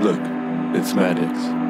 Look, it's Maddox.